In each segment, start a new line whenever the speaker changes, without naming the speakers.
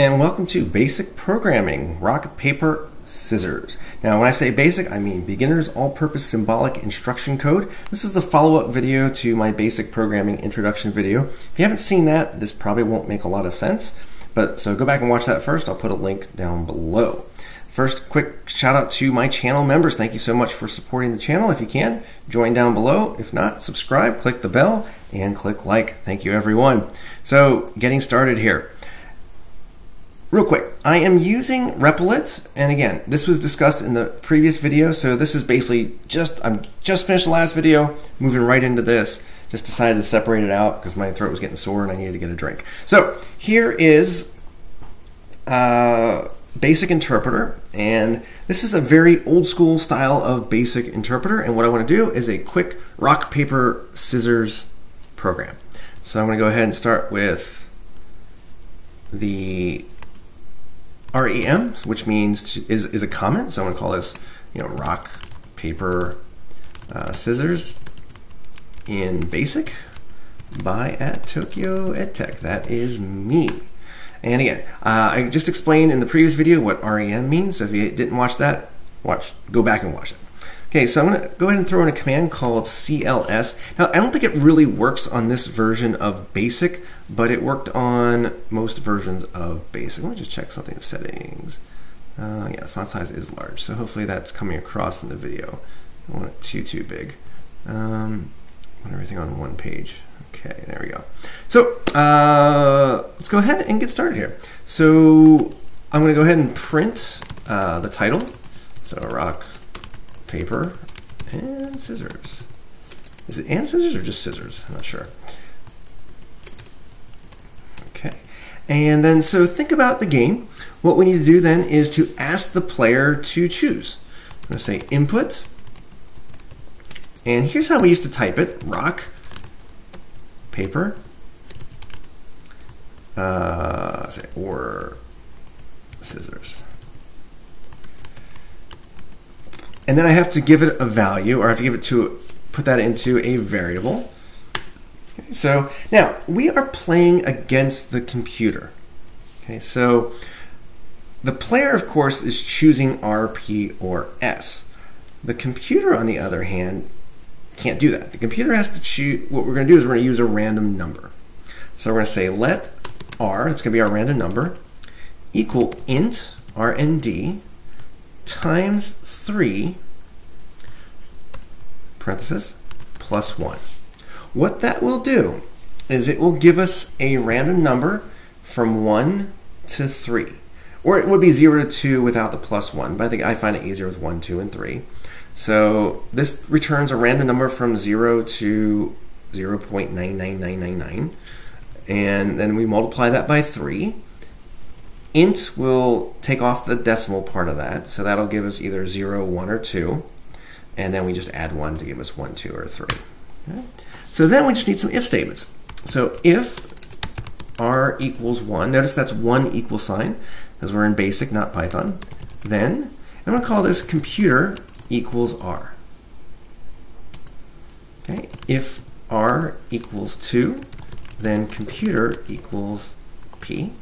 and welcome to Basic Programming, Rock, Paper, Scissors. Now when I say basic, I mean beginner's all-purpose symbolic instruction code. This is the follow-up video to my basic programming introduction video. If you haven't seen that, this probably won't make a lot of sense, but so go back and watch that first. I'll put a link down below. First, quick shout out to my channel members. Thank you so much for supporting the channel. If you can, join down below. If not, subscribe, click the bell, and click like. Thank you, everyone. So, getting started here. Real quick, I am using Replit, and again, this was discussed in the previous video, so this is basically just, I'm just finished the last video, moving right into this. Just decided to separate it out because my throat was getting sore and I needed to get a drink. So here is uh, Basic Interpreter, and this is a very old school style of Basic Interpreter, and what I want to do is a quick rock, paper, scissors program. So I'm going to go ahead and start with the REM, which means is, is a comment. So I'm going to call this, you know, rock, paper, uh, scissors in BASIC by at Tokyo EdTech. That is me. And again, uh, I just explained in the previous video what REM means. So if you didn't watch that, watch, go back and watch it. Okay, so I'm going to go ahead and throw in a command called CLS. Now, I don't think it really works on this version of BASIC, but it worked on most versions of BASIC. Let me just check something in settings. Uh, yeah, the font size is large, so hopefully that's coming across in the video. I don't want it too, too big. Um, want everything on one page. Okay, there we go. So uh, let's go ahead and get started here. So I'm going to go ahead and print uh, the title. So rock paper, and scissors. Is it and scissors or just scissors? I'm not sure. Okay. And then, so think about the game. What we need to do then is to ask the player to choose. I'm going to say input. And here's how we used to type it. Rock, paper, uh, say, or scissors. And then I have to give it a value, or I have to give it to put that into a variable. Okay, so now we are playing against the computer. Okay, so the player, of course, is choosing R, P, or S. The computer, on the other hand, can't do that. The computer has to choose. What we're going to do is we're going to use a random number. So we're going to say let R, it's going to be our random number, equal int RND times 3 parenthesis plus 1. What that will do is it will give us a random number from 1 to 3. Or it would be 0 to 2 without the plus 1, but I think I find it easier with 1, 2, and 3. So this returns a random number from 0 to 0 0.99999. And then we multiply that by 3 int will take off the decimal part of that, so that'll give us either 0, 1, or 2, and then we just add 1 to give us 1, 2, or 3. Okay? So then we just need some if statements. So if r equals 1, notice that's one equal sign, because we're in BASIC, not Python, then I'm going to call this computer equals r. Okay, if r equals 2, then computer equals p.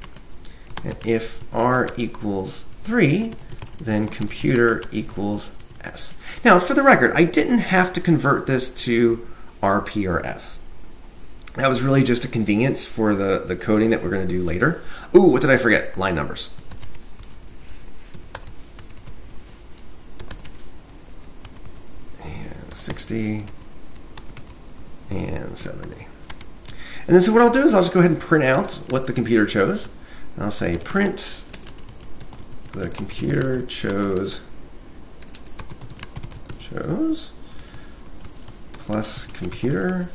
And if r equals 3, then computer equals s. Now, for the record, I didn't have to convert this to RP or S. That was really just a convenience for the, the coding that we're going to do later. Ooh, what did I forget? Line numbers. And 60 and 70. And then so what I'll do is I'll just go ahead and print out what the computer chose. I'll say print the computer chose chose plus computer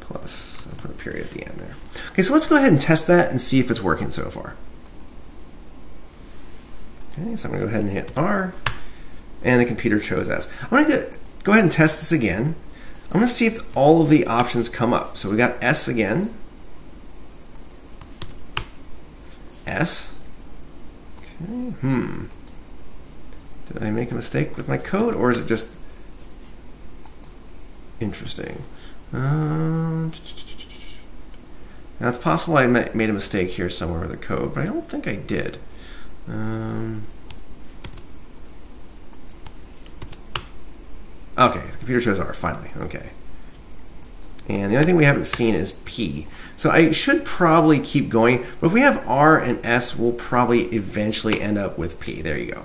plus I'll put a period at the end there. Okay, so let's go ahead and test that and see if it's working so far. Okay, so I'm gonna go ahead and hit R and the computer chose S. I'm gonna go ahead and test this again. I'm gonna see if all of the options come up. So we got S again. S. Okay, hmm. Did I make a mistake with my code or is it just interesting? Um, Now it's possible I made a mistake here somewhere with the code, but I don't think I did. Um, okay, the computer chose R, finally, okay. And the only thing we haven't seen is P. So I should probably keep going, but if we have R and S, we'll probably eventually end up with P. There you go.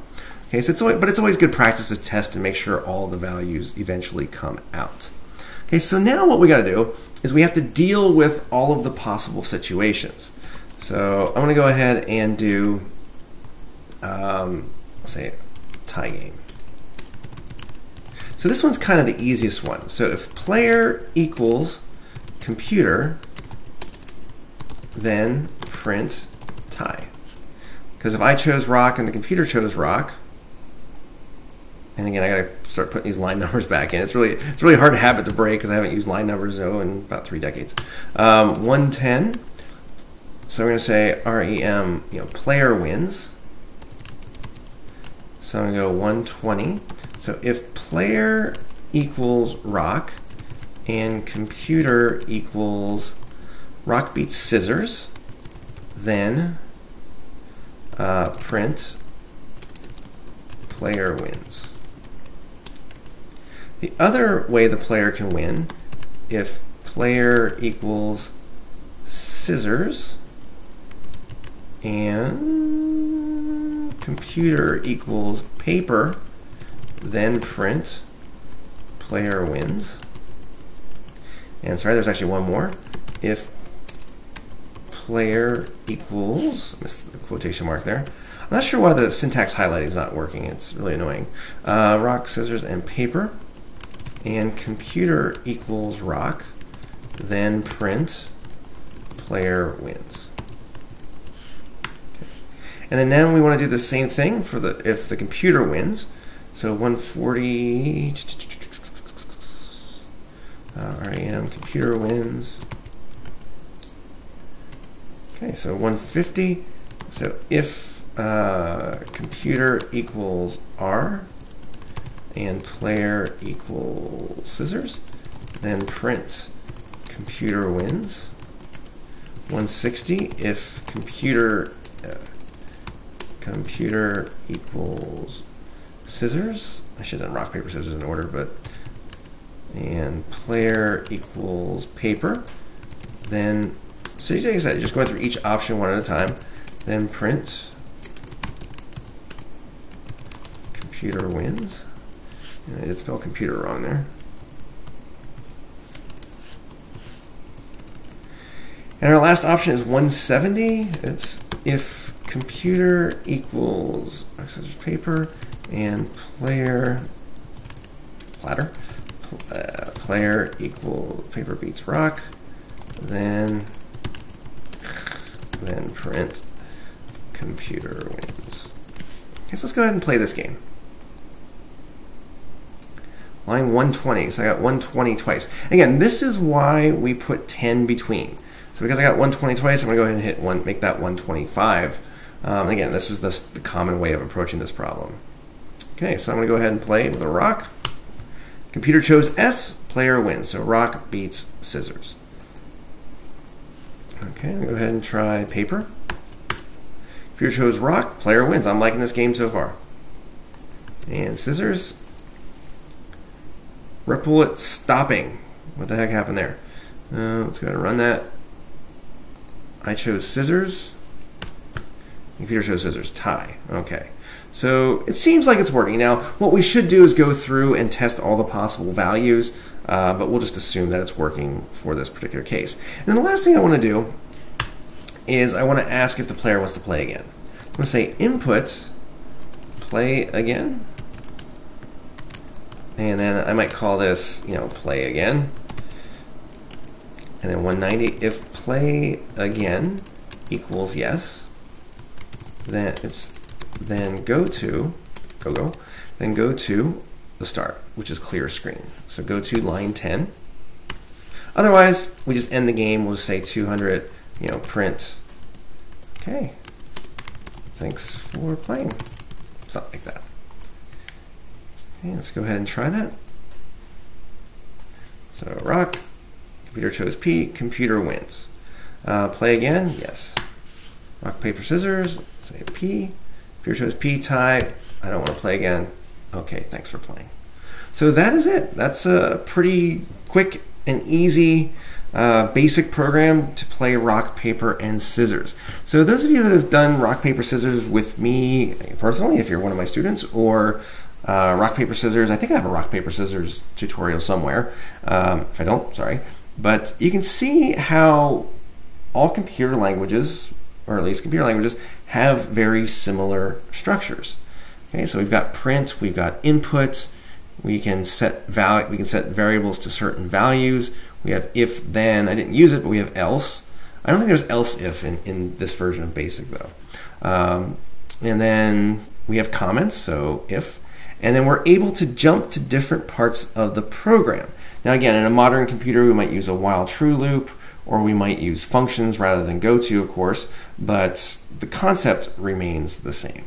Okay, so it's always, but it's always good practice to test and make sure all the values eventually come out. Okay, so now what we got to do is we have to deal with all of the possible situations. So I'm to go ahead and do, um, let's say, tie game. So this one's kind of the easiest one. So if player equals computer, then print tie. Because if I chose rock and the computer chose rock, and again, I got to start putting these line numbers back in. It's really it's really hard to habit to break because I haven't used line numbers oh, in about three decades. Um, 110. So going to say REM, you know, player wins. So I'm to go 120. So if player equals rock and computer equals rock beats scissors, then uh, print player wins. The other way the player can win, if player equals scissors and computer equals paper, then print player wins. And sorry, there's actually one more. If player equals, missed the quotation mark there. I'm not sure why the syntax highlighting is not working. It's really annoying. Uh, rock, scissors, and paper and computer equals rock, then print player wins. Okay. And then now we want to do the same thing for the if the computer wins. So 140 uh, REM computer wins. Okay, so 150. So if uh, computer equals R, and player equals scissors. Then print computer wins. 160 if computer uh, computer equals scissors. I should have done rock, paper, scissors in order, but and player equals paper. Then, so like I said, just going through each option one at a time. Then print computer wins. I did spell computer wrong there. And our last option is 170. If, if computer equals oh, paper and player platter, uh, player equal paper beats rock, then then print computer wins. Okay, so let's go ahead and play this game. Line 120, so I got 120 twice. Again, this is why we put 10 between. So because I got 120 twice, I'm gonna go ahead and hit one, make that 125. Um, again, this was the, the common way of approaching this problem. Okay, so I'm gonna go ahead and play with a rock. Computer chose S, player wins. So rock beats scissors. Okay, I'm gonna go ahead and try paper. Computer chose rock, player wins. I'm liking this game so far. And scissors, Replit stopping. What the heck happened there? Uh, let's go ahead and run that. I chose scissors. Computer chose scissors. Tie. Okay. So it seems like it's working. Now, what we should do is go through and test all the possible values, uh, but we'll just assume that it's working for this particular case. And then the last thing I want to do is I want to ask if the player wants to play again. I'm going to say input play again. And then I might call this, you know, play again. And then 190, if play again equals yes, then it's then go to, go go, then go to the start, which is clear screen. So go to line 10. Otherwise, we just end the game. We'll say 200, you know, print. Okay. Thanks for playing. Something like that. Okay, let's go ahead and try that. So rock, computer chose P, computer wins. Uh, play again, yes. Rock, paper, scissors, say P. Peter chose P, tie. I don't want to play again. Okay, thanks for playing. So that is it. That's a pretty quick and easy uh, basic program to play rock, paper, and scissors. So those of you that have done rock, paper, scissors with me personally, if you're one of my students, or uh, rock, paper, scissors, I think I have a rock, paper, scissors tutorial somewhere. Um, if I don't, sorry. But you can see how all computer languages, or at least computer languages, have very similar structures. Okay, so we've got print, we've got input, we can set val we can set variables to certain values. We have if then. I didn't use it, but we have else. I don't think there's else if in, in this version of BASIC though. Um, and then we have comments, so if. And then we're able to jump to different parts of the program. Now again, in a modern computer, we might use a while true loop, or we might use functions rather than goto, of course, but the concept remains the same.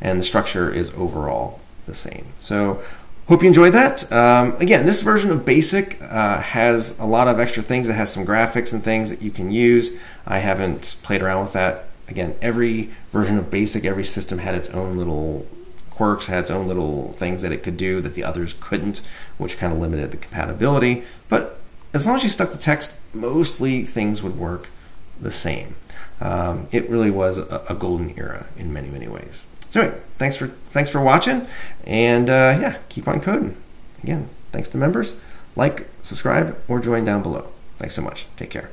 And the structure is overall the same. So Hope you enjoyed that. Um, again, this version of BASIC uh, has a lot of extra things. It has some graphics and things that you can use. I haven't played around with that. Again, every version of BASIC, every system had its own little quirks, had its own little things that it could do that the others couldn't, which kind of limited the compatibility. But as long as you stuck to text, mostly things would work the same. Um, it really was a, a golden era in many, many ways. So anyway, thanks for thanks for watching, and uh, yeah, keep on coding. Again, thanks to members. Like, subscribe, or join down below. Thanks so much. Take care.